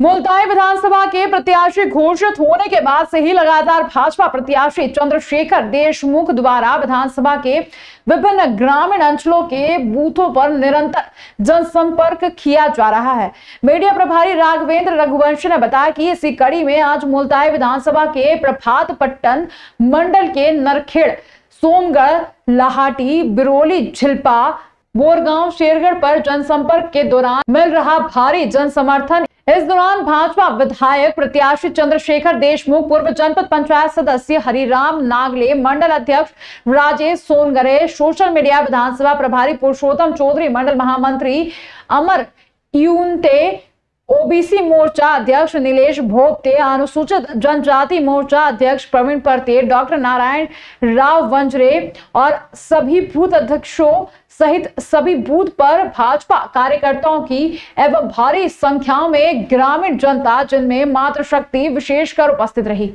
मुल्ताई विधानसभा के प्रत्याशी घोषित होने के बाद से ही लगातार भाजपा प्रत्याशी चंद्रशेखर देशमुख द्वारा विधानसभा के विभिन्न ग्रामीण अंचलों के बूथों पर निरंतर जनसंपर्क किया जा रहा है। मीडिया प्रभारी राघवेंद्र रघुवंशी ने बताया कि इसी कड़ी में आज मुल्ताई विधानसभा के प्रभात पट्टन मंडल के नरखेड़, सोमगढ़, लाहाटी, बिरोली, झिल्पा, बोरगांव, शेरगढ़ पर जनसंपर्क के दौरान मिल रहा भारी जन समर्थन इस दौरान भाजपा विधायक प्रत्याशी चंद्रशेखर देशमुख, पूर्व जनपद पंचायत सदस्य हरिराम नागले, मंडल अध्यक्ष राजेश सोनगरे, सोशल मीडिया विधानसभा प्रभारी पुरुषोत्तम चौधरी, मंडल महामंत्री अमर यूनते ओबीसी मोर्चा अध्यक्ष नीलेष भोपते अनुसूचित जनजाति मोर्चा अध्यक्ष प्रवीण परते, डॉक्टर नारायण राव वंजरे और सभी बूथ अध्यक्षों सहित सभी बूथ पर भाजपा कार्यकर्ताओं की एवं भारी संख्या में ग्रामीण जनता, जिनमें मातृशक्ति विशेषकर उपस्थित रही।